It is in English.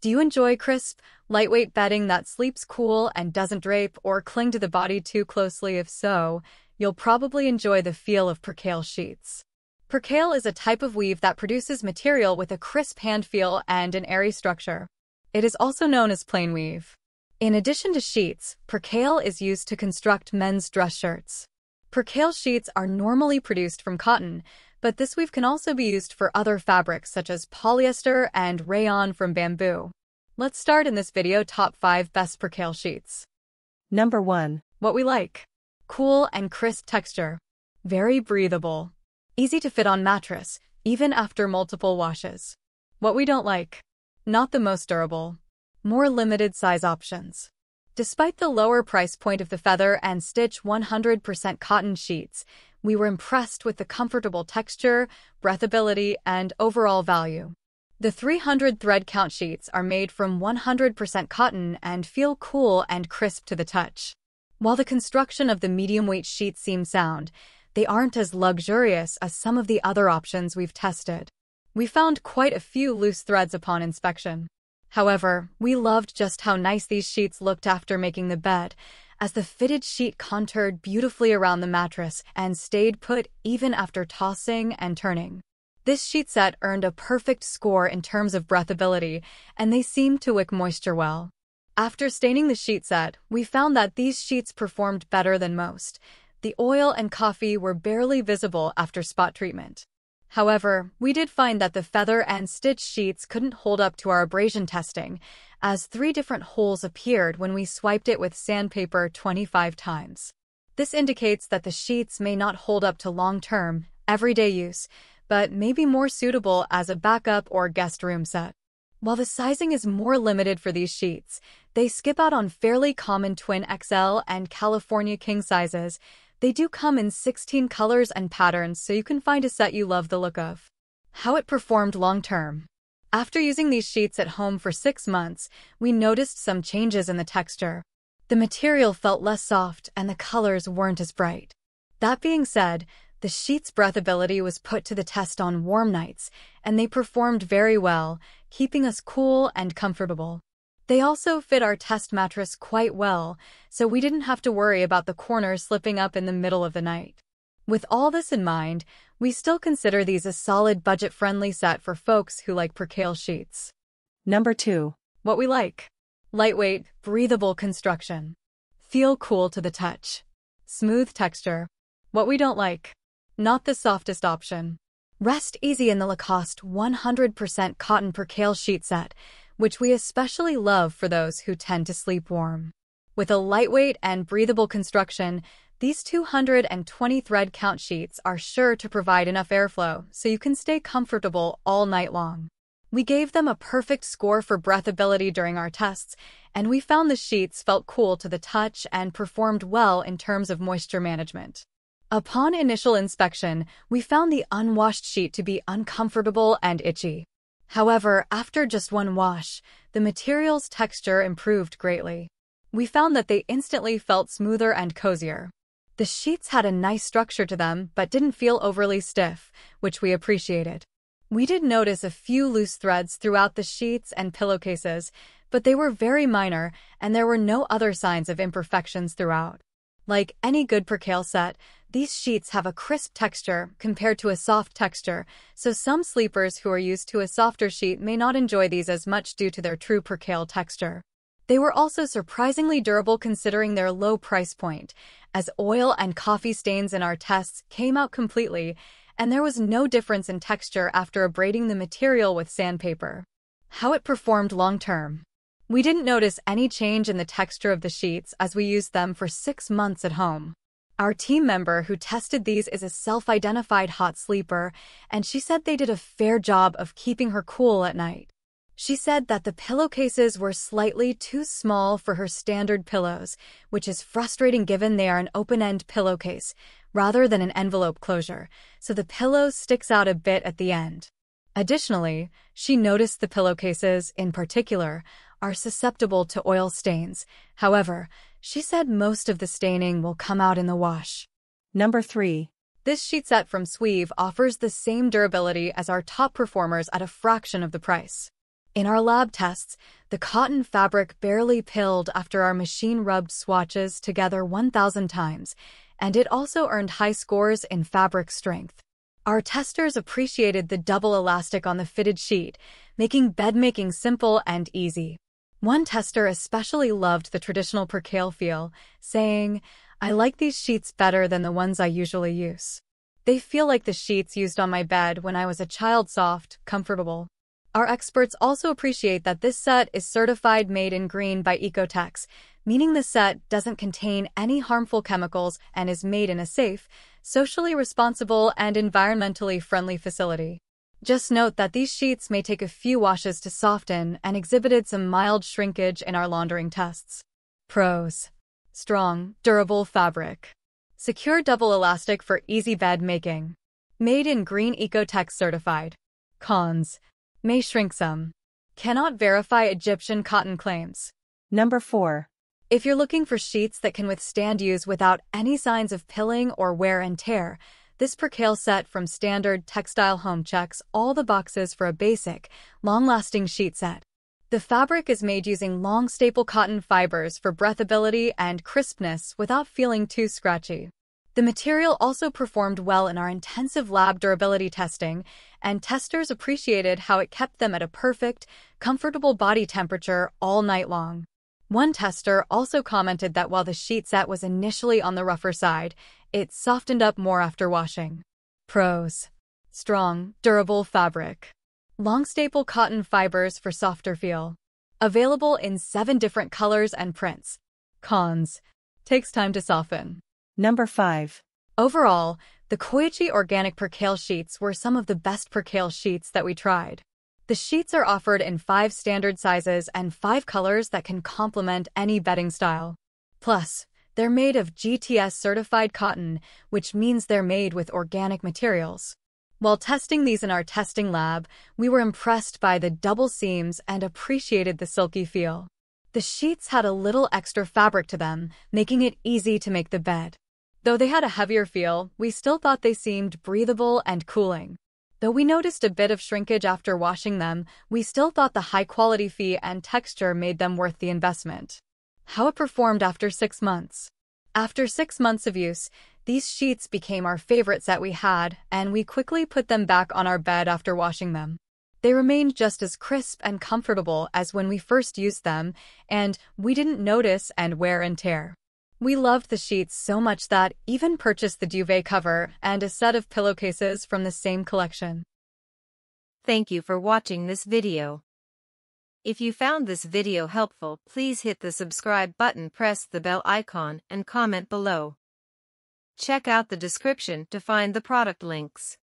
Do you enjoy crisp, lightweight bedding that sleeps cool and doesn't drape or cling to the body too closely? If so, you'll probably enjoy the feel of percale sheets. Percale is a type of weave that produces material with a crisp hand feel and an airy structure. It is also known as plain weave. In addition to sheets, percale is used to construct men's dress shirts. Percale sheets are normally produced from cotton, but this weave can also be used for other fabrics such as polyester and rayon from bamboo. Let's start in this video top 5 best percale sheets. Number 1. What we like. Cool and crisp texture. Very breathable. Easy to fit on mattress, even after multiple washes. What we don't like. Not the most durable. More limited size options. Despite the lower price point of the Feather and Stitch 100% cotton sheets, we were impressed with the comfortable texture, breathability, and overall value. The 300 thread count sheets are made from 100% cotton and feel cool and crisp to the touch. While the construction of the medium-weight sheets seems sound, they aren't as luxurious as some of the other options we've tested. We found quite a few loose threads upon inspection. However, we loved just how nice these sheets looked after making the bed, as the fitted sheet contoured beautifully around the mattress and stayed put even after tossing and turning. This sheet set earned a perfect score in terms of breathability, and they seemed to wick moisture well. After staining the sheet set, we found that these sheets performed better than most. The oil and coffee were barely visible after spot treatment. However, we did find that the feather and stitch sheets couldn't hold up to our abrasion testing, as three different holes appeared when we swiped it with sandpaper 25 times. This indicates that the sheets may not hold up to long-term, everyday use, but may be more suitable as a backup or guest room set. While the sizing is more limited for these sheets, they skip out on fairly common twin XL and California king sizes, they do come in 16 colors and patterns so you can find a set you love the look of. How it performed long term. After using these sheets at home for six months, we noticed some changes in the texture. The material felt less soft and the colors weren't as bright. That being said, the sheet's breathability was put to the test on warm nights, and they performed very well, keeping us cool and comfortable. They also fit our test mattress quite well, so we didn't have to worry about the corner slipping up in the middle of the night. With all this in mind, we still consider these a solid budget-friendly set for folks who like percale sheets. Number 2. What we like. Lightweight, breathable construction. Feel cool to the touch. Smooth texture. What we don't like. Not the softest option. Rest easy in the Lacoste 100% cotton percale sheet set, which we especially love for those who tend to sleep warm. With a lightweight and breathable construction, these 220 thread count sheets are sure to provide enough airflow so you can stay comfortable all night long. We gave them a perfect score for breathability during our tests, and we found the sheets felt cool to the touch and performed well in terms of moisture management. Upon initial inspection, we found the unwashed sheet to be uncomfortable and itchy. However, after just one wash, the material's texture improved greatly. We found that they instantly felt smoother and cozier. The sheets had a nice structure to them, but didn't feel overly stiff, which we appreciated. We did notice a few loose threads throughout the sheets and pillowcases, but they were very minor, and there were no other signs of imperfections throughout. Like any good percale set, these sheets have a crisp texture compared to a soft texture, so some sleepers who are used to a softer sheet may not enjoy these as much due to their true percale texture. They were also surprisingly durable considering their low price point, as oil and coffee stains in our tests came out completely, and there was no difference in texture after abrading the material with sandpaper. How it performed long term. We didn't notice any change in the texture of the sheets as we used them for six months at home. Our team member who tested these is a self-identified hot sleeper, and she said they did a fair job of keeping her cool at night. She said that the pillowcases were slightly too small for her standard pillows, which is frustrating given they are an open-end pillowcase, rather than an envelope closure, so the pillow sticks out a bit at the end. Additionally, she noticed the pillowcases, in particular, are susceptible to oil stains. However, she said most of the staining will come out in the wash. Number 3. This sheet set from Sweave offers the same durability as our top performers at a fraction of the price. In our lab tests, the cotton fabric barely pilled after our machine rubbed swatches together 1,000 times, and it also earned high scores in fabric strength. Our testers appreciated the double elastic on the fitted sheet, making bed making simple and easy. One tester especially loved the traditional percale feel, saying, I like these sheets better than the ones I usually use. They feel like the sheets used on my bed when I was a child soft, comfortable. Our experts also appreciate that this set is certified made in green by Oeko-Tex, meaning the set doesn't contain any harmful chemicals and is made in a safe, socially responsible, and environmentally friendly facility. Just note that these sheets may take a few washes to soften and exhibited some mild shrinkage in our laundering tests. Pros. Strong, durable fabric. Secure double elastic for easy bed making. Made in Green Oeko-Tex certified. Cons. May shrink some. Cannot verify Egyptian cotton claims. Number 4. If you're looking for sheets that can withstand use without any signs of pilling or wear and tear, this percale set from Standard Textile Home checks all the boxes for a basic, long-lasting sheet set. The fabric is made using long staple cotton fibers for breathability and crispness without feeling too scratchy. The material also performed well in our intensive lab durability testing, and testers appreciated how it kept them at a perfect, comfortable body temperature all night long. One tester also commented that while the sheet set was initially on the rougher side, it softened up more after washing. Pros. Strong, durable fabric. Long staple cotton fibers for softer feel. Available in seven different colors and prints. Cons. Takes time to soften. Number 5. Overall, the Coyuchi Organic Percale Sheets were some of the best percale sheets that we tried. The sheets are offered in five standard sizes and five colors that can complement any bedding style. Plus, they're made of GTS certified cotton, which means they're made with organic materials. While testing these in our testing lab, we were impressed by the double seams and appreciated the silky feel. The sheets had a little extra fabric to them, making it easy to make the bed. Though they had a heavier feel, we still thought they seemed breathable and cooling. Though we noticed a bit of shrinkage after washing them, we still thought the high-quality fee and texture made them worth the investment. How it performed after six months. After six months of use, these sheets became our favorites that we had, and we quickly put them back on our bed after washing them. They remained just as crisp and comfortable as when we first used them, and we didn't notice and wear and tear. We loved the sheets so much that even purchased the duvet cover and a set of pillowcases from the same collection. Thank you for watching this video. If you found this video helpful, please hit the subscribe button, press the bell icon, and comment below. Check out the description to find the product links.